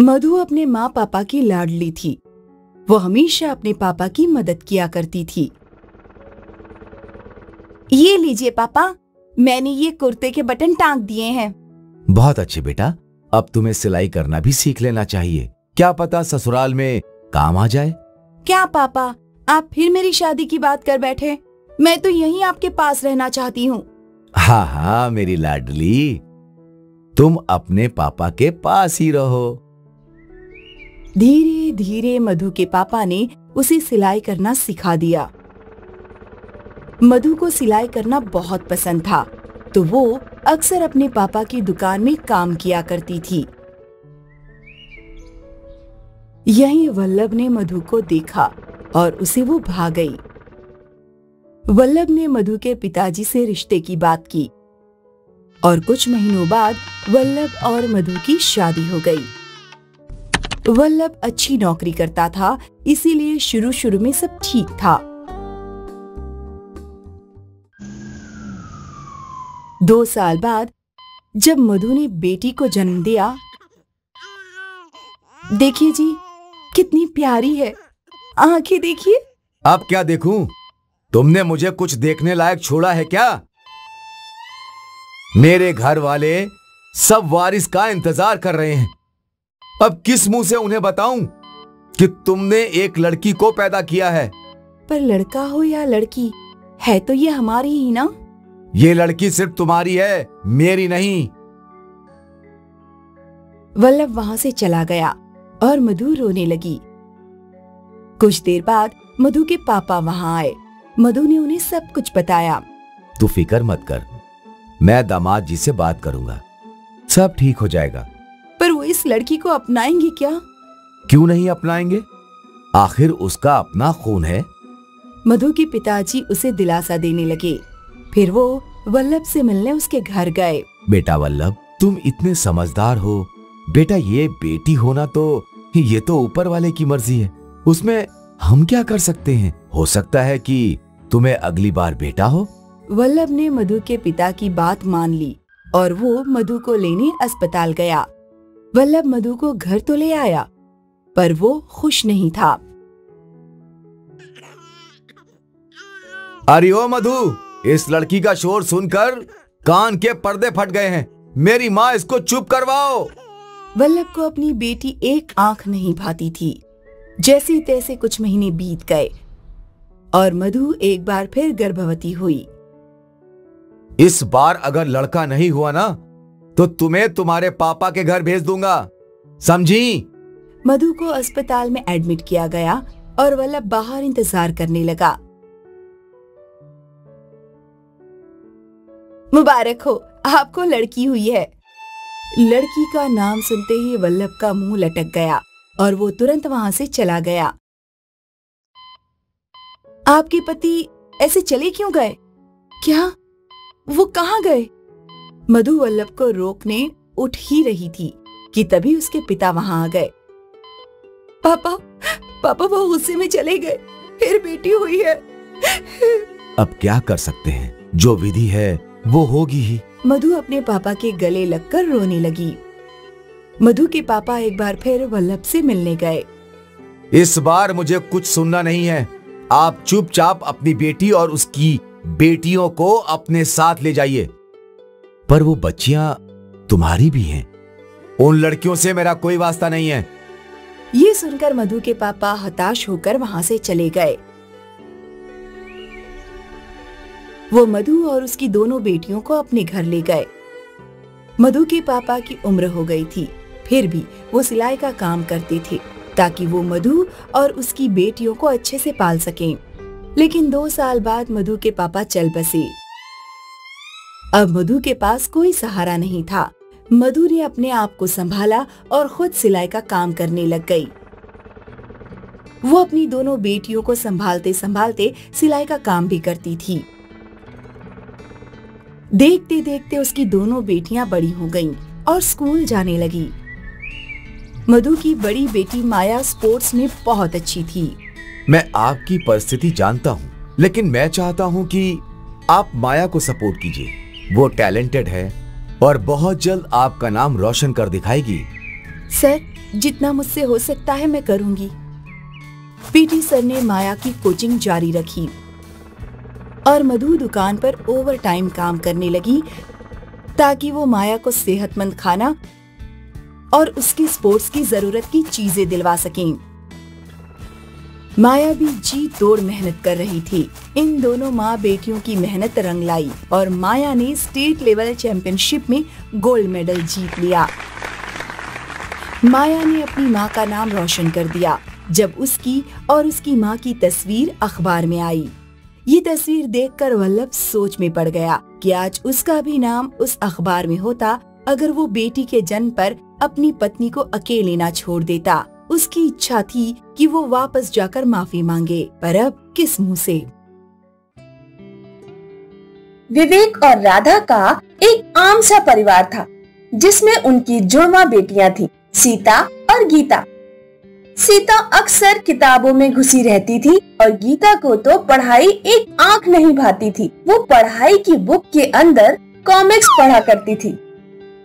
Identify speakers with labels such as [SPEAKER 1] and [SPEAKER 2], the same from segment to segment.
[SPEAKER 1] मधु अपने माँ पापा की लाडली थी। वो हमेशा अपने पापा की मदद किया करती थी। ये लीजिए पापा मैंने ये कुर्ते के बटन टांग दिए हैं।
[SPEAKER 2] बहुत अच्छे बेटा अब तुम्हें सिलाई करना भी सीख लेना चाहिए। क्या पता ससुराल में काम आ जाए?
[SPEAKER 1] क्या पापा आप फिर मेरी शादी की बात कर बैठे? मैं तो यहीं आपके पास रहना चाहती हूँ।
[SPEAKER 2] हाँ हाँ मेरी लाडली। तुम अपने पापा के पास ही रहो।
[SPEAKER 1] धीरे धीरे मधु के पापा ने उसे सिलाई करना सिखा दिया। मधु को सिलाई करना बहुत पसंद था तो वो अक्सर अपने पापा की दुकान में काम किया करती थी। यहीं वल्लभ ने मधु को देखा और उसे वो भाग गई। वल्लभ ने मधु के पिताजी से रिश्ते की बात की और कुछ महीनों बाद वल्लभ और मधु की शादी हो गई। वल्लभ अच्छी नौकरी करता था, इसीलिए शुरू शुरू में सब ठीक था। दो साल बाद, जब मधु ने बेटी को जन्म दिया, देखिए जी, कितनी प्यारी है। आँखें देखिए।
[SPEAKER 2] अब क्या देखूँ? तुमने मुझे कुछ देखने लायक छोड़ा है क्या? मेरे घर वाले सब वारिस का इंतज़ार कर रहे हैं। अब किस मुँह से उन्हें बताऊँ कि तुमने एक लड़की को पैदा किया है?
[SPEAKER 1] पर लड़का हो या लड़की है तो ये हमारी ही ना?
[SPEAKER 2] ये लड़की सिर्फ़ तुम्हारी है मेरी नहीं।
[SPEAKER 1] वल्लभ वहाँ से चला गया और मधु रोने लगी। कुछ देर बाद मधु के पापा वहाँ आए। मधु ने उन्हें सब कुछ बताया।
[SPEAKER 2] तू फ़िक्र मत कर। मैं दामाद जी से बात करूँगा। सब ठीक हो जाएगा।
[SPEAKER 1] पर वो इस लड़की को अपनाएँगे क्या?
[SPEAKER 2] क्यों नहीं अपनाएँगे? आखिर उसका अपना खून है।
[SPEAKER 1] मधु के पिताजी उसे दिलासा देने लगे। फिर वो वल्लभ से मिलने उसके घर गए।
[SPEAKER 2] बेटा वल्लभ तुम इतने समझदार हो। बेटा ये बेटी होना तो ये तो ऊपर वाले की मर्ज़ी है। उसमें हम क्या कर सकते हैं? हो सकता है कि तुम्हें अगली बार बेटा हो।
[SPEAKER 1] वल्लभ ने मधु के पिता की बात मान ली और वो मधु को लेने अस्पताल गया। वल्लभ मधु को घर तो ले आया पर वो खुश नहीं था।
[SPEAKER 2] अरे ओ मधु इस लड़की का शोर सुनकर कान के पर्दे फट गए हैं। मेरी माँ इसको चुप करवाओ।
[SPEAKER 1] वल्लभ को अपनी बेटी एक आँख नहीं भाती थी। जैसे तैसे कुछ महीने बीत गए और मधु एक बार फिर गर्भवती हुई।
[SPEAKER 2] इस बार अगर लड़का नहीं हुआ ना तो तुम्हें तुम्हारे पापा के घर भेज दूँगा। समझी?
[SPEAKER 1] मधु को अस्पताल में एडमिट किया गया और वल्लभ बाहर इंतज़ार करने लगा। मुबारक हो, आपको लड़की हुई है। लड़की का नाम सुनते ही वल्लभ का मुँह लटक गया और वो तुरंत वहाँ से चला गया। आपके पति ऐसे चले क्यों गए? क्या? वो कहाँ गए? मधु वल्लभ को रोकने उठ ही रही थी कि तभी उसके पिता वहाँ आ गए। पापा पापा वो गुस्से में चले गए। फिर बेटी हुई है।
[SPEAKER 2] अब क्या कर सकते हैं? जो विधि है वो होगी ही।
[SPEAKER 1] मधु अपने पापा के गले लगकर रोने लगी। मधु के पापा एक बार फिर वल्लभ से मिलने गए।
[SPEAKER 2] इस बार मुझे कुछ सुनना नहीं है। आप चुपचाप अपनी बेटी और उसकी बेटियों को अपने साथ ले जाइए। पर वो बच्चियाँ तुम्हारी भी हैं। उन लड़कियों से मेरा कोई वास्ता नहीं है।
[SPEAKER 1] ये सुनकर मधु के पापा हताश होकर वहाँ से चले गए। वो मधु और उसकी दोनों बेटियों को अपने घर ले गए। मधु के पापा की उम्र हो गई थी फिर भी वो सिलाई का काम करते थे ताकि वो मधु और उसकी बेटियों को अच्छे से पाल सकें। लेकिन दो साल बाद मधु के पापा चल बसे। अब मधु के पास कोई सहारा नहीं था। मधु ने अपने आप को संभाला और खुद सिलाई का काम करने लग गई। वो अपनी दोनों बेटियों को संभालते संभालते सिलाई का काम भी करती थी। देखते देखते उसकी दोनों बेटियाँ बड़ी हो गईं और स्कूल जाने लगी। मधु की बड़ी बेटी माया स्पोर्ट्स में बहुत अच्छी थी।
[SPEAKER 2] मैं आपकी परिस्थिति जानता हूँ, लेकिन मैं चाहता हूँ कि आप माया को सपोर्ट कीजिए। वो टैलेंटेड है और बहुत जल्द आपका नाम रोशन कर दिखाएगी।
[SPEAKER 1] सर, जितना मुझसे हो सकता है मैं करूँगी। पीटी सर ने माया की कोचिंग जारी रखी और मधु दुकान पर ओवर टाइम काम करने लगी ताकि वो माया को सेहतमंद खाना और उसकी स्पोर्ट्स की ज़रूरत की चीज़ें दिलवा सकें। माया भी जी तोड़ मेहनत कर रही थी। इन दोनों माँ बेटियों की मेहनत रंग लाई और माया ने स्टेट लेवल चैंपियनशिप में गोल्ड मेडल जीत लिया। माया ने अपनी माँ का नाम रोशन कर दिया, जब उसकी और उसकी माँ की तस्वीर अखबार में आई। ये तस्वीर देखकर वल्लभ सोच में पड़ गया कि आज उसका भी नाम उस अखबार में होता, अगर वो बेटी के जन्म पर अपनी पत्नी को अकेले ना छोड़ देता। उसकी इच्छा थी कि वो वापस जाकर माफ़ी मांगे, पर अब किस मुँह से?
[SPEAKER 3] विवेक और राधा का एक आम सा परिवार था, जिसमें उनकी जुड़वा बेटियाँ थी, सीता और गीता। सीता अक्सर किताबों में घुसी रहती थी और गीता को तो पढ़ाई एक आँख नहीं भाती थी, वो पढ़ाई की बुक के अंदर कॉमिक्स पढ़ा करती थी।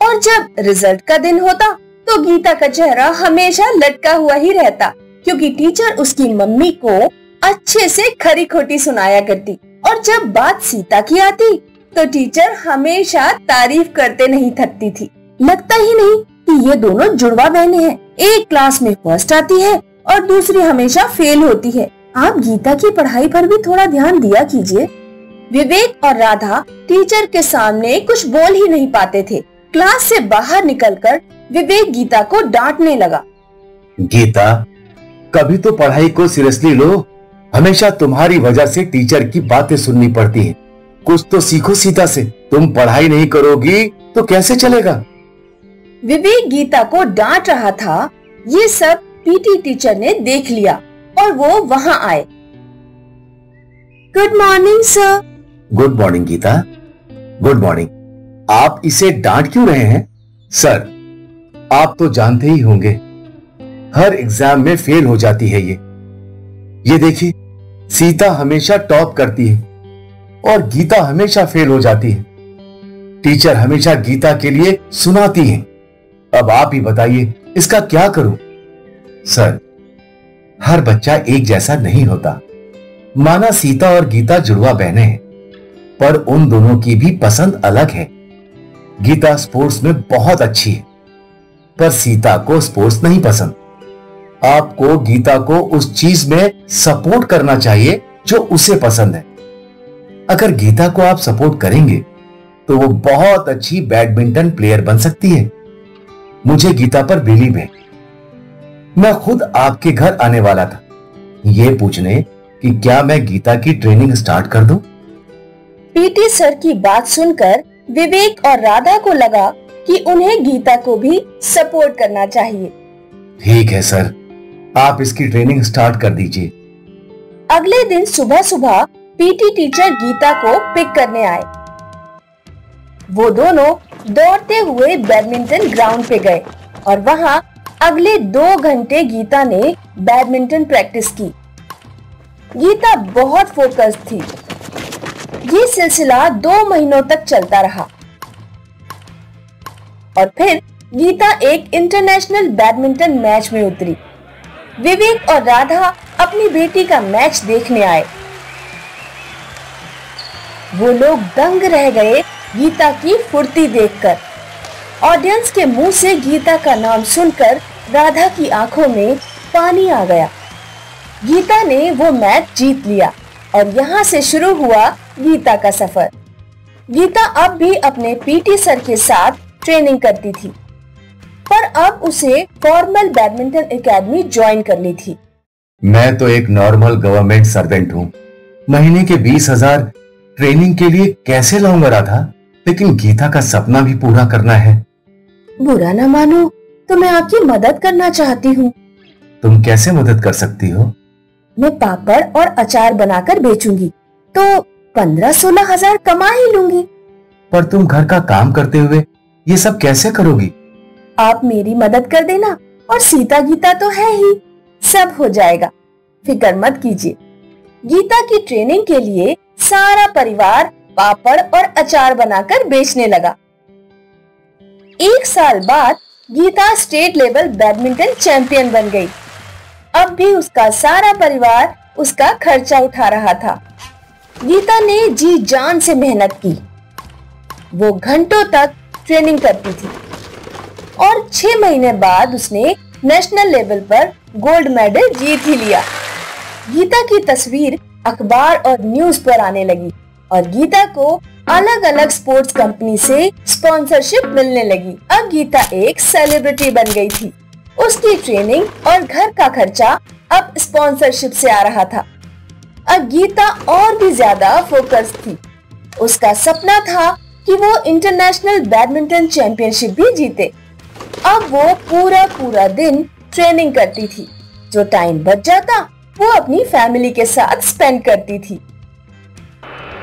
[SPEAKER 3] और जब रिज़ल्ट का दिन होता तो गीता का चेहरा हमेशा लटका हुआ ही रहता, क्योंकि टीचर उसकी मम्मी को अच्छे से खरी खोटी सुनाया करती। और जब बात सीता की आती तो टीचर हमेशा तारीफ़ करते नहीं थकती थी। लगता ही नहीं कि ये दोनों जुड़वा बहने हैं। एक क्लास में फ़र्स्ट आती है और दूसरी हमेशा फेल होती है। आप गीता की पढ़ाई पर भी थोड़ा ध्यान दिया कीजिए। विवेक और राधा टीचर के सामने कुछ बोल ही नहीं पाते थे। क्लास से बाहर निकलकर विवेक गीता को डांटने लगा।
[SPEAKER 4] गीता कभी तो पढ़ाई को सीरियसली लो। हमेशा तुम्हारी वजह से टीचर की बातें सुननी पड़ती हैं। कुछ तो सीखो सीता से। तुम पढ़ाई नहीं करोगी तो कैसे चलेगा?
[SPEAKER 3] विवेक गीता को डांट रहा था। ये सब पीटी टीचर ने देख लिया और वो वहाँ आए। Good morning sir
[SPEAKER 4] good morning Gita. Good morning आप इसे डांट क्यों रहे हैं? सर आप तो जानते ही होंगे, हर एग्ज़ाम में फेल हो जाती है ये। ये देखिए, सीता हमेशा टॉप करती है और गीता हमेशा फेल हो जाती है। टीचर हमेशा गीता के लिए सुनाती है। अब आप ही बताइए, इसका क्या करूँ? सर, हर बच्चा एक जैसा नहीं होता। माना सीता और गीता जुड़वा बहने हैं, पर उन दोनों की भी पसंद अलग है। गीता स्पोर्ट्स में बहुत अच्छी है। पर सीता को स्पोर्ट्स नहीं पसंद। आपको गीता को उस चीज़ में सपोर्ट करना चाहिए जो उसे पसंद है। अगर गीता को आप सपोर्ट करेंगे तो वो बहुत अच्छी बैडमिंटन प्लेयर बन सकती है। मुझे गीता पर बिलीव है। मैं खुद आपके घर आने वाला था। ये पूछने कि क्या मैं गीता की ट्रेनिंग स्टार्ट कर दूँ?
[SPEAKER 3] पीटी सर की बात सुनकर विवेक और राधा को लगा कि उन्हें गीता को भी सपोर्ट करना चाहिए।
[SPEAKER 4] ठीक है सर। आप इसकी ट्रेनिंग स्टार्ट कर दीजिए।
[SPEAKER 3] अगले दिन सुबह सुबह पीटी टीचर गीता को पिक करने आए। वो दोनों दौड़ते हुए बैडमिंटन ग्राउंड पे गए और वहाँ अगले दो घंटे गीता ने बैडमिंटन प्रैक्टिस की। गीता बहुत फोकस थी। ये सिलसिला दो महीनों तक चलता रहा। और फिर गीता एक इंटरनेशनल बैडमिंटन मैच में उतरी। विवेक और राधा अपनी बेटी का मैच देखने आए। वो लोग दंग रह गए गीता की फुर्ती देखकर। ऑडियंस के मुँह से गीता का नाम सुनकर राधा की आँखों में पानी आ गया। गीता ने वो मैच जीत लिया और यहाँ से शुरू हुआ गीता का सफ़र। गीता अब भी अपने पीटी सर के साथ ट्रेनिंग करती थी। पर अब उसे फॉर्मल बैडमिंटन एकेडमी ज्वाइन करनी थी।
[SPEAKER 4] मैं तो एक नॉर्मल गवर्नमेंट सर्वेंट हूँ। महीने के बीस हज़ार ट्रेनिंग के लिए कैसे लाऊँगा राधा? लेकिन गीता का सपना भी पूरा करना है।
[SPEAKER 3] बुरा ना मानो तो मैं आपकी मदद करना चाहती हूँ।
[SPEAKER 4] तुम कैसे मदद कर सकती हो?
[SPEAKER 3] मैं पापड़ और अचार बनाकर बेचूँगी तो पंद्रह सोलह हज़ार कमा ही लूँगी।
[SPEAKER 4] पर तुम घर का काम करते हुए ये सब कैसे करोगी?
[SPEAKER 3] आप मेरी मदद कर देना और सीता गीता तो है ही, सब हो जाएगा। फ़िक्र मत कीजिए। गीता की ट्रेनिंग के लिए सारा परिवार पापड़ और अचार बनाकर बेचने लगा। एक साल बाद Gita state level badminton champion बन गई। अब भी उसका सारा परिवार उसका खर्चा उठा रहा था। गीता ने जी जान से मेहनत की। वो घंटों तक ट्रेनिंग करती थी। और छह महीने बाद उसने नेशनल लेवल पर गोल्ड मेडल जीत ही लिया। गीता की तस्वीर अखबार और न्यूज़ पर आने लगी और गीता को अलग अलग स्पोर्ट्स कंपनी से स्पॉन्सरशिप मिलने लगी। अब गीता एक सेलिब्रिटी बन गई थी। उसकी ट्रेनिंग और घर का खर्चा अब स्पॉन्सरशिप से आ रहा था। अब गीता और भी ज़्यादा फोकस थी। उसका सपना था कि वो इंटरनेशनल बैडमिंटन चैंपियनशिप भी जीते। अब वो पूरा पूरा दिन ट्रेनिंग करती थी। जो टाइम बच जाता, वो अपनी फैमिली के साथ स्पेंड करती थी।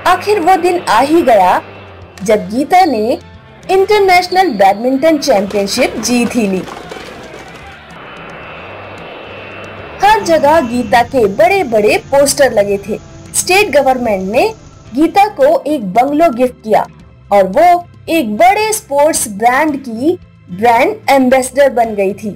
[SPEAKER 3] आखिर वो दिन आ ही गया जब गीता ने इंटरनेशनल बैडमिंटन चैंपियनशिप जीत ही ली। हर जगह गीता के बड़े बड़े पोस्टर लगे थे। स्टेट गवर्नमेंट ने गीता को एक बंगलो गिफ्ट किया। और वो एक बड़े स्पोर्ट्स ब्रांड की ब्रांड एम्बेसडर बन गई थी।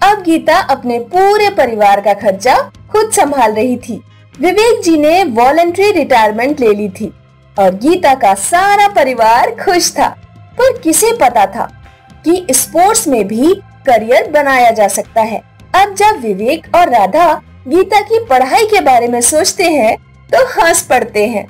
[SPEAKER 3] अब गीता अपने पूरे परिवार का खर्चा खुद संभाल रही थी। विवेक जी ने वॉलेंट्री रिटायरमेंट ले ली थी और गीता का सारा परिवार खुश था। पर किसे पता था कि स्पोर्ट्स में भी करियर बनाया जा सकता है। अब जब विवेक और राधा गीता की पढ़ाई के बारे में सोचते हैं तो हंस पड़ते हैं।